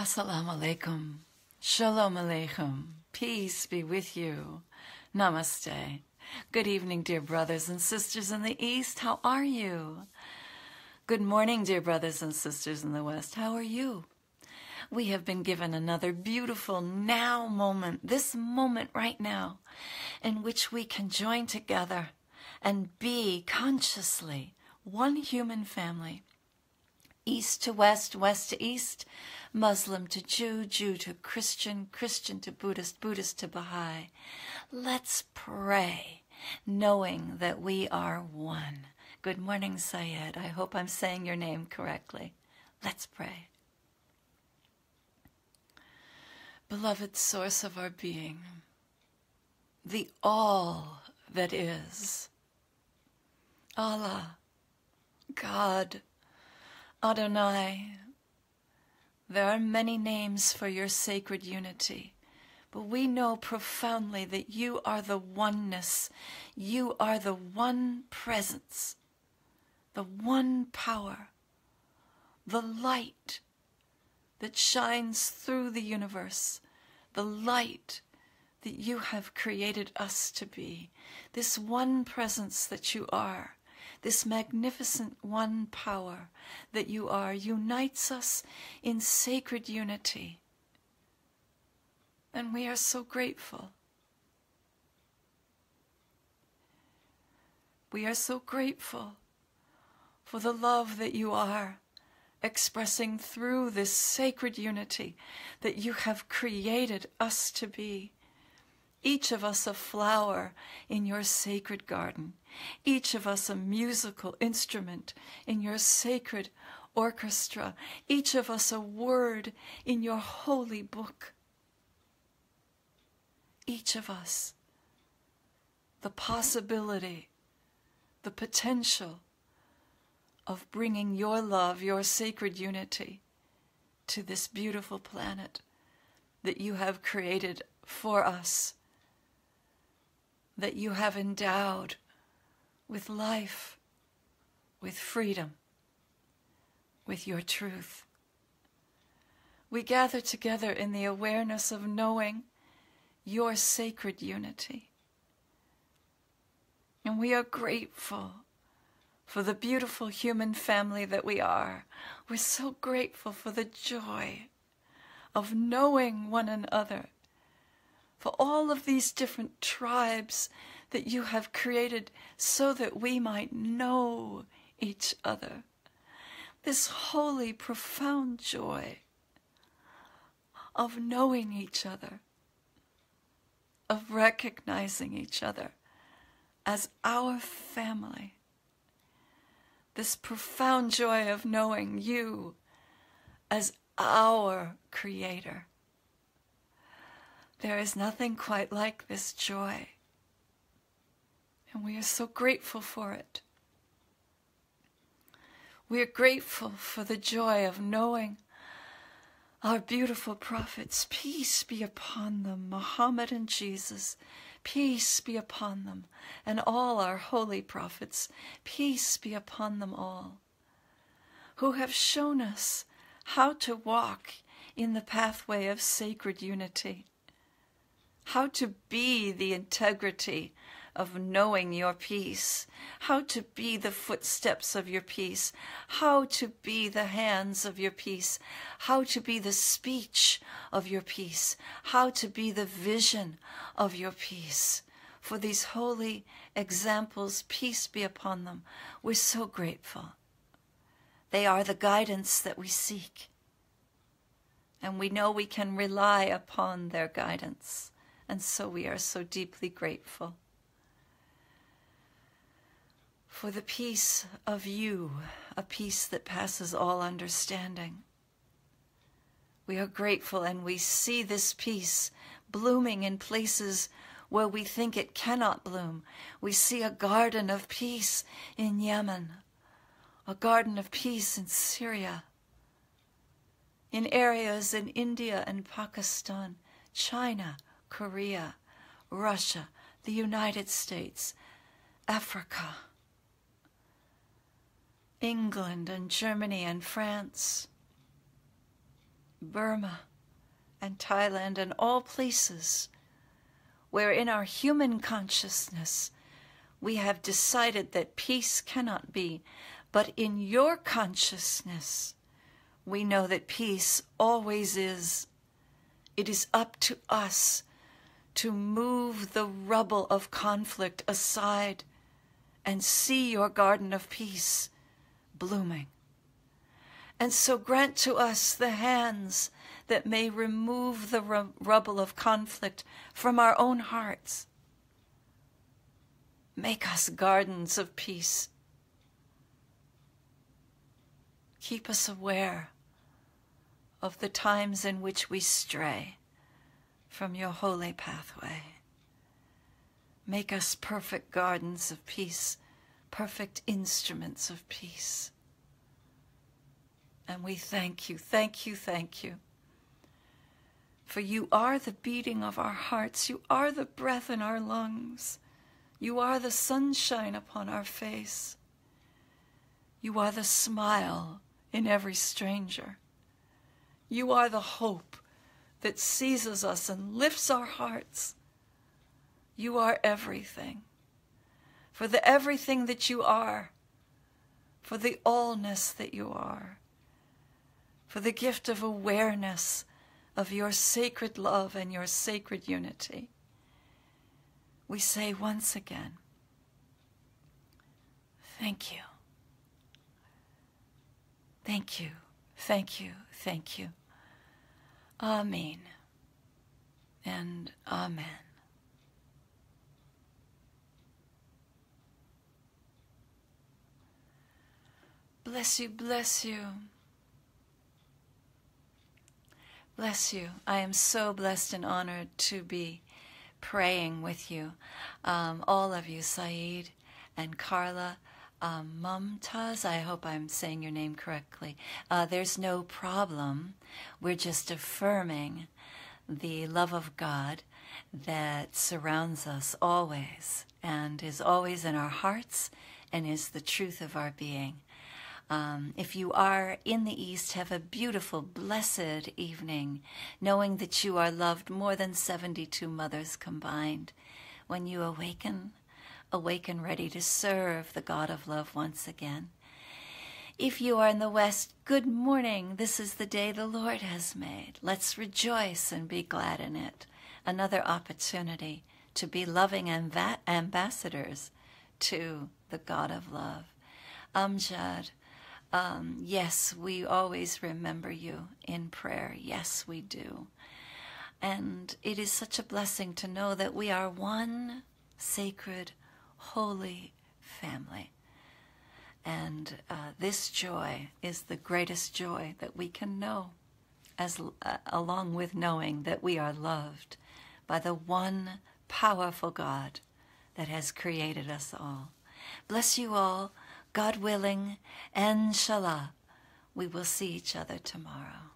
Assalamu alaikum. Shalom aleichem. Peace be with you. Namaste. Good evening, dear brothers and sisters in the East. How are you? Good morning, dear brothers and sisters in the West. How are you? We have been given another beautiful now moment, this moment right now, in which we can join together and be consciously one human family east to west, west to east, Muslim to Jew, Jew to Christian, Christian to Buddhist, Buddhist to Baha'i. Let's pray, knowing that we are one. Good morning, Syed. I hope I'm saying your name correctly. Let's pray. Beloved source of our being, the all that is, Allah, God, Adonai, there are many names for your sacred unity, but we know profoundly that you are the oneness. You are the one presence, the one power, the light that shines through the universe, the light that you have created us to be, this one presence that you are this magnificent one power that you are unites us in sacred unity. And we are so grateful. We are so grateful for the love that you are expressing through this sacred unity that you have created us to be each of us a flower in your sacred garden, each of us a musical instrument in your sacred orchestra, each of us a word in your holy book. Each of us the possibility, the potential of bringing your love, your sacred unity to this beautiful planet that you have created for us that you have endowed with life, with freedom, with your truth. We gather together in the awareness of knowing your sacred unity. And we are grateful for the beautiful human family that we are. We're so grateful for the joy of knowing one another for all of these different tribes that you have created so that we might know each other. This holy, profound joy of knowing each other, of recognizing each other as our family. This profound joy of knowing you as our Creator. There is nothing quite like this joy. And we are so grateful for it. We are grateful for the joy of knowing our beautiful prophets. Peace be upon them, Muhammad and Jesus. Peace be upon them, and all our holy prophets. Peace be upon them all, who have shown us how to walk in the pathway of sacred unity how to be the integrity of knowing your peace, how to be the footsteps of your peace, how to be the hands of your peace, how to be the speech of your peace, how to be the vision of your peace. For these holy examples, peace be upon them, we're so grateful. They are the guidance that we seek. And we know we can rely upon their guidance. And so we are so deeply grateful for the peace of you, a peace that passes all understanding. We are grateful and we see this peace blooming in places where we think it cannot bloom. We see a garden of peace in Yemen, a garden of peace in Syria, in areas in India and Pakistan, China, Korea, Russia, the United States, Africa, England and Germany and France, Burma and Thailand and all places where in our human consciousness we have decided that peace cannot be, but in your consciousness we know that peace always is. It is up to us to move the rubble of conflict aside and see your garden of peace blooming. And so grant to us the hands that may remove the rubble of conflict from our own hearts. Make us gardens of peace. Keep us aware of the times in which we stray from your holy pathway. Make us perfect gardens of peace, perfect instruments of peace. And we thank you, thank you, thank you. For you are the beating of our hearts, you are the breath in our lungs, you are the sunshine upon our face, you are the smile in every stranger. You are the hope that seizes us and lifts our hearts. You are everything. For the everything that you are, for the allness that you are, for the gift of awareness of your sacred love and your sacred unity. We say once again, thank you. Thank you, thank you, thank you. Amen and Amen. Bless you, bless you. Bless you. I am so blessed and honored to be praying with you. Um, all of you, Saeed and Carla, um, Mumtaz, I hope I'm saying your name correctly. Uh, there's no problem. We're just affirming the love of God that surrounds us always and is always in our hearts and is the truth of our being. Um, if you are in the East, have a beautiful, blessed evening, knowing that you are loved more than 72 mothers combined. When you awaken, awaken ready to serve the God of love once again. If you are in the West, good morning. This is the day the Lord has made. Let's rejoice and be glad in it. Another opportunity to be loving amb- ambassadors to the God of love. Amjad, um, yes, we always remember you in prayer. Yes, we do. And it is such a blessing to know that we are one sacred, holy family. And uh, this joy is the greatest joy that we can know, as uh, along with knowing that we are loved by the one powerful God that has created us all. Bless you all. God willing, and inshallah, we will see each other tomorrow.